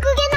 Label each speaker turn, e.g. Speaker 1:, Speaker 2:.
Speaker 1: 僕が